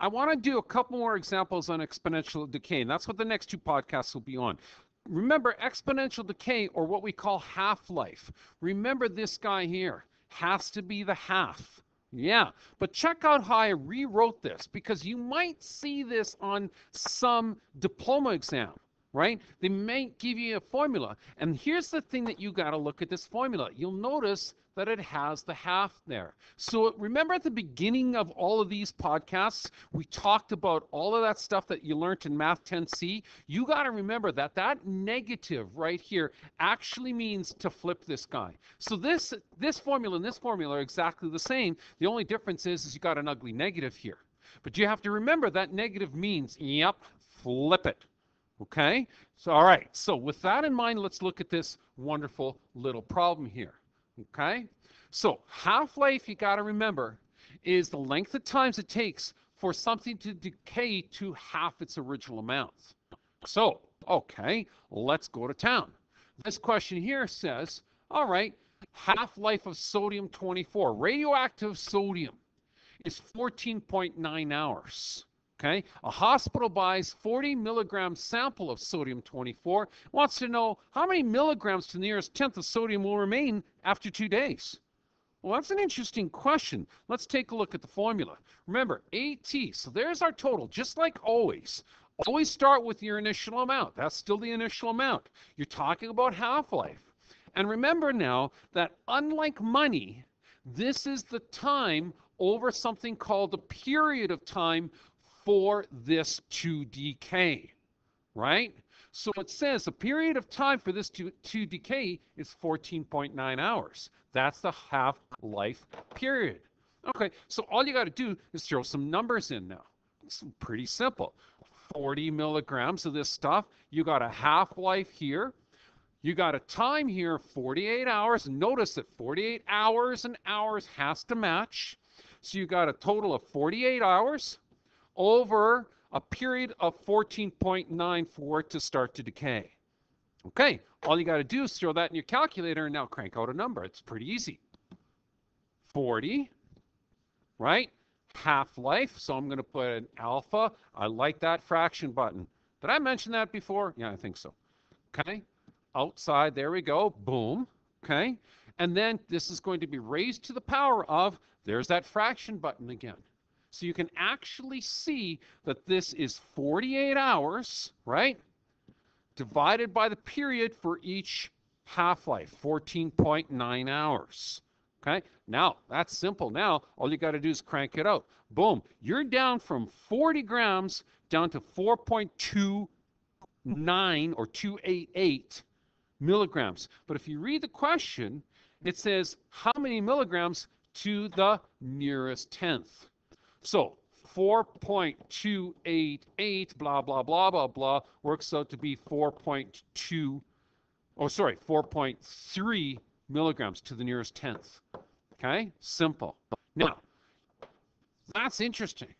I want to do a couple more examples on exponential decay, and that's what the next two podcasts will be on. Remember exponential decay, or what we call half-life. Remember this guy here has to be the half. Yeah, but check out how I rewrote this because you might see this on some diploma exam right? They may give you a formula. And here's the thing that you got to look at this formula. You'll notice that it has the half there. So remember at the beginning of all of these podcasts, we talked about all of that stuff that you learned in Math 10C. You got to remember that that negative right here actually means to flip this guy. So this this formula and this formula are exactly the same. The only difference is, is you got an ugly negative here. But you have to remember that negative means, yep, flip it. Okay? So, all right. So, with that in mind, let's look at this wonderful little problem here. Okay? So, half life, you got to remember, is the length of times it takes for something to decay to half its original amount. So, okay, let's go to town. This question here says, all right, half life of sodium 24, radioactive sodium is 14.9 hours. Okay, a hospital buys 40 milligram sample of sodium 24, wants to know how many milligrams to the nearest tenth of sodium will remain after two days. Well, that's an interesting question. Let's take a look at the formula. Remember, AT, so there's our total, just like always. Always start with your initial amount. That's still the initial amount. You're talking about half-life. And remember now that unlike money, this is the time over something called the period of time for this to decay, right? So it says the period of time for this to, to decay is 14.9 hours. That's the half-life period. Okay, so all you got to do is throw some numbers in now. It's pretty simple. 40 milligrams of this stuff. You got a half-life here. You got a time here, 48 hours. Notice that 48 hours and hours has to match. So you got a total of 48 hours over a period of 14.94 to start to decay. Okay, all you got to do is throw that in your calculator and now crank out a number. It's pretty easy. 40, right? Half-life, so I'm going to put an alpha. I like that fraction button. Did I mention that before? Yeah, I think so. Okay, outside, there we go, boom, okay? And then this is going to be raised to the power of, there's that fraction button again. So you can actually see that this is 48 hours, right? Divided by the period for each half-life, 14.9 hours. Okay, now that's simple. Now all you got to do is crank it out. Boom, you're down from 40 grams down to 4.29 or 288 milligrams. But if you read the question, it says how many milligrams to the nearest tenth. So 4.288 blah blah blah blah blah works out to be 4.2 oh sorry 4.3 milligrams to the nearest tenth. Okay? Simple. Now that's interesting.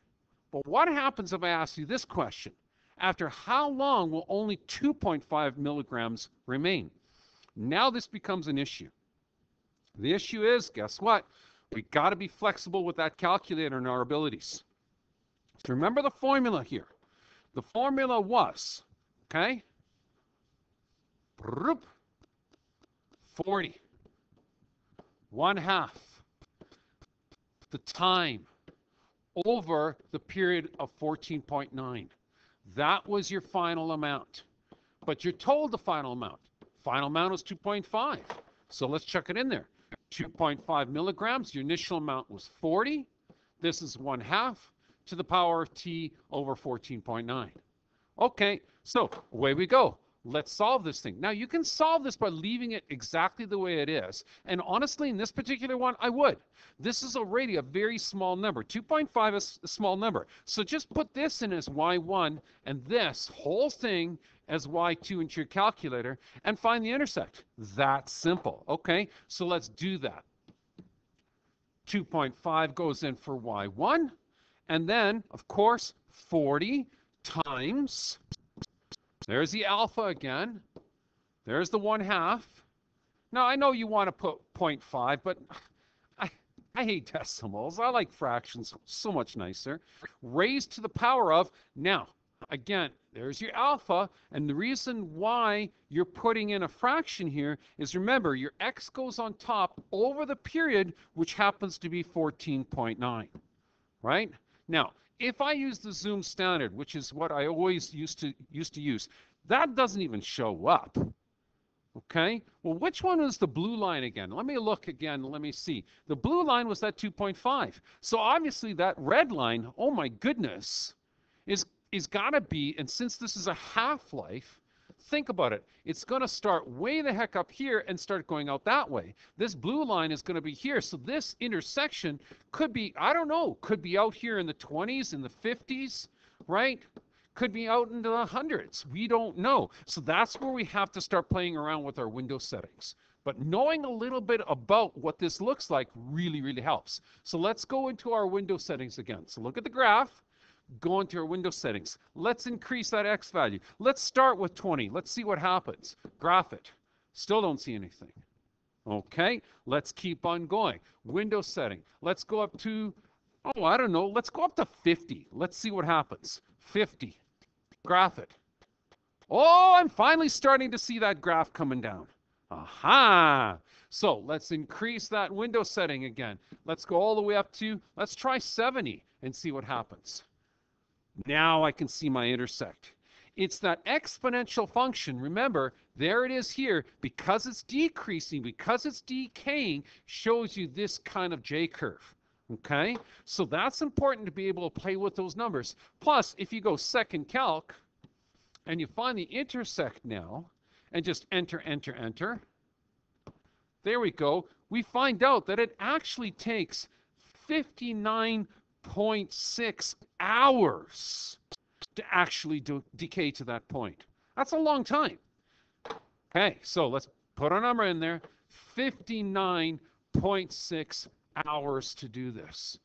But what happens if i ask you this question? After how long will only 2.5 milligrams remain? Now this becomes an issue. The issue is guess what we got to be flexible with that calculator and our abilities. So remember the formula here. The formula was, okay, 40, one half the time over the period of 14.9. That was your final amount. But you're told the final amount. Final amount is 2.5. So let's check it in there. 2.5 milligrams. Your initial amount was 40. This is 1 half to the power of t over 14.9. Okay, so away we go. Let's solve this thing. Now, you can solve this by leaving it exactly the way it is. And honestly, in this particular one, I would. This is already a very small number. 2.5 is a small number. So just put this in as y1 and this whole thing as y2 into your calculator and find the intersect. That simple. Okay, so let's do that. 2.5 goes in for y1. And then, of course, 40 times, there's the alpha again. There's the 1 half. Now, I know you want to put 0.5, but I, I hate decimals. I like fractions so much nicer. Raised to the power of, now, again, there's your alpha. And the reason why you're putting in a fraction here is remember, your x goes on top over the period, which happens to be 14.9, right? Now, if I use the Zoom standard, which is what I always used to used to use, that doesn't even show up. Okay, well, which one is the blue line again? Let me look again. Let me see. The blue line was that 2.5. So obviously that red line, oh my goodness, is is got to be, and since this is a half-life, think about it. It's going to start way the heck up here and start going out that way. This blue line is going to be here. So this intersection could be, I don't know, could be out here in the 20s, in the 50s, right? Could be out into the hundreds. We don't know. So that's where we have to start playing around with our window settings. But knowing a little bit about what this looks like really, really helps. So let's go into our window settings again. So look at the graph go into your window settings. Let's increase that X value. Let's start with 20. Let's see what happens. Graph it. Still don't see anything. Okay, let's keep on going. Window setting. Let's go up to, oh, I don't know. Let's go up to 50. Let's see what happens. 50. Graph it. Oh, I'm finally starting to see that graph coming down. Aha! So let's increase that window setting again. Let's go all the way up to, let's try 70 and see what happens. Now I can see my intersect. It's that exponential function. Remember, there it is here. Because it's decreasing, because it's decaying, shows you this kind of J-curve. Okay? So that's important to be able to play with those numbers. Plus, if you go second calc, and you find the intersect now, and just enter, enter, enter, there we go. We find out that it actually takes 59 0.6 hours to actually do, decay to that point. That's a long time. Okay, so let's put a number in there 59.6 hours to do this.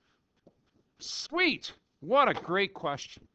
Sweet. What a great question.